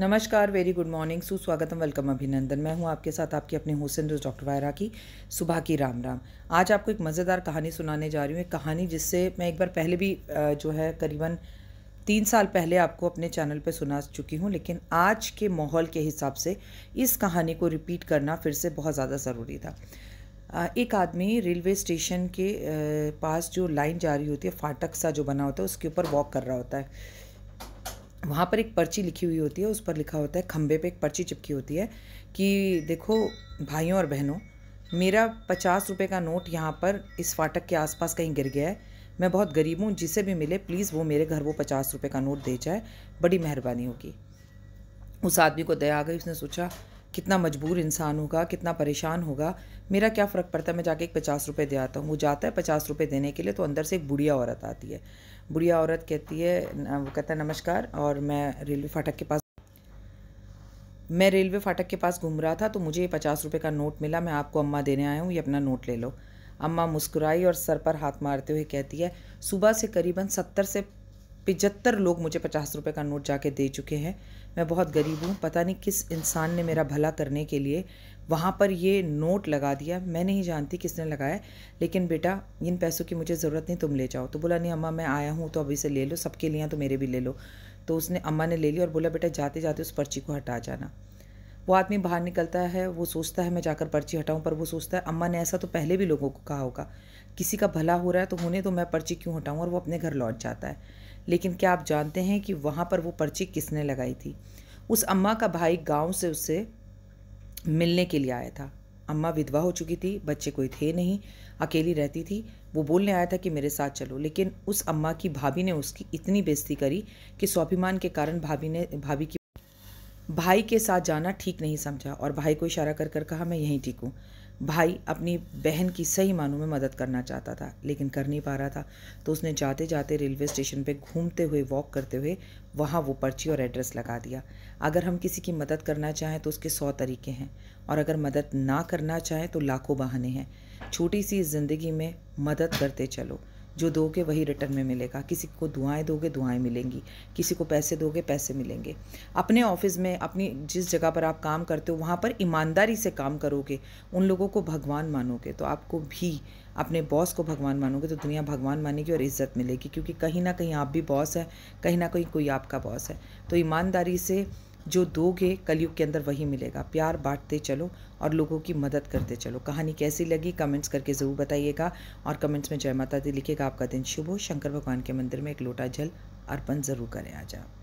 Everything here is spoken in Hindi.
नमस्कार वेरी गुड मॉर्निंग सुस्वागतम वेलकम अभिनंदन। मैं हूँ आपके साथ आपकी अपने हुसैन रोज डॉक्टर वायरा की, सुबह की राम राम। आज आपको एक मज़ेदार कहानी सुनाने जा रही हूँ, एक कहानी जिससे मैं एक बार पहले भी जो है, करीबन तीन साल पहले आपको अपने चैनल पे सुना चुकी हूँ, लेकिन आज के माहौल के हिसाब से इस कहानी को रिपीट करना फिर से बहुत ज़्यादा ज़रूरी था। एक आदमी रेलवे स्टेशन के पास जो लाइन जा रही होती है, फाटक सा जो बना होता है, उसके ऊपर वॉक कर रहा होता है। वहाँ पर एक पर्ची लिखी हुई होती है, उस पर लिखा होता है खंभे पे एक पर्ची चिपकी होती है कि देखो, भाइयों और बहनों, मेरा पचास रुपये का नोट यहाँ पर इस फाटक के आसपास कहीं गिर गया है। मैं बहुत गरीब हूँ, जिसे भी मिले, प्लीज़ वो मेरे घर वो पचास रुपये का नोट दे जाए, बड़ी मेहरबानी होगी। उस आदमी को दया आ गई, उसने सोचा कितना मजबूर इंसान होगा, कितना परेशान होगा, मेरा क्या फ़र्क पड़ता है? मैं जाके एक पचास रुपये दे आता हूँ। वो जाता है पचास रुपये देने के लिए तो अंदर से एक बुढ़िया औरत आती है। बुढ़िया औरत कहती है वो कहता है, नमस्कार, और मैं रेलवे फाटक के पास मैं रेलवे फाटक के पास घूम रहा था तो मुझे ये पचास रुपये का नोट मिला। मैं आपको अम्मा देने आया हूँ, ये अपना नोट ले लो। अम्मा मुस्कुराई और सर पर हाथ मारते हुए कहती है, सुबह से करीबन सत्तर से पिचहत्तर लोग मुझे पचास रुपये का नोट जाके दे चुके हैं। मैं बहुत गरीब हूँ, पता नहीं किस इंसान ने मेरा भला करने के लिए वहाँ पर ये नोट लगा दिया। मैं नहीं जानती किसने लगाया, लेकिन बेटा, इन पैसों की मुझे ज़रूरत नहीं, तुम ले जाओ। तो बोला, नहीं अम्मा, मैं आया हूँ तो अभी से ले लो, सबके लिए तो मेरे भी ले लो। तो उसने अम्मा ने ले लिया और बोला, बेटा जाते जाते उस पर्ची को हटा जाना। वो आदमी बाहर निकलता है, वो सोचता है, मैं जाकर पर्ची हटाऊं। पर वो सोचता है, अम्मा ने ऐसा तो पहले भी लोगों को कहा होगा, किसी का भला हो रहा है तो होने तो मैं पर्ची क्यों हटाऊं? और वो अपने घर लौट जाता है। लेकिन क्या आप जानते हैं कि वहाँ पर वो पर्ची किसने लगाई थी? उस अम्मा का भाई गाँव से उससे मिलने के लिए आया था। अम्मा विधवा हो चुकी थी, बच्चे कोई थे नहीं, अकेली रहती थी। वो बोलने आया था कि मेरे साथ चलो, लेकिन उस अम्मा की भाभी ने उसकी इतनी बेइज्जती करी कि स्वाभिमान के कारण भाभी ने, भाभी की भाई के साथ जाना ठीक नहीं समझा और भाई को इशारा कर कर कहा, मैं यहीं ठीक हूँ। भाई अपनी बहन की सही मानों में मदद करना चाहता था, लेकिन कर नहीं पा रहा था। तो उसने जाते जाते रेलवे स्टेशन पे घूमते हुए वॉक करते हुए वहाँ वो पर्ची और एड्रेस लगा दिया। अगर हम किसी की मदद करना चाहें तो उसके सौ तरीके हैं और अगर मदद ना करना चाहें तो लाखों बहाने हैं। छोटी सी ज़िंदगी में मदद करते चलो। जो दोगे वही रिटर्न में मिलेगा। किसी को दुआएँ दोगे, दुआएँ मिलेंगी। किसी को पैसे दोगे, पैसे मिलेंगे। अपने ऑफ़िस में, अपनी जिस जगह पर आप काम करते हो, वहाँ पर ईमानदारी से काम करोगे, उन लोगों को भगवान मानोगे। तो आपको भी, अपने बॉस को भगवान मानोगे तो दुनिया भगवान मानेगी और इज़्ज़त मिलेगी। क्योंकि कहीं ना कहीं आप भी बॉस हैं, कहीं ना कहीं कोई आपका बॉस है। तो ईमानदारी से जो दोगे, कलयुग के अंदर वही मिलेगा। प्यार बांटते चलो और लोगों की मदद करते चलो। कहानी कैसी लगी? कमेंट्स करके ज़रूर बताइएगा और कमेंट्स में जय माता दी लिखेगा आपका दिन। शुभ हो, शंकर भगवान के मंदिर में एक लोटा जल अर्पण ज़रूर करें आ जाओ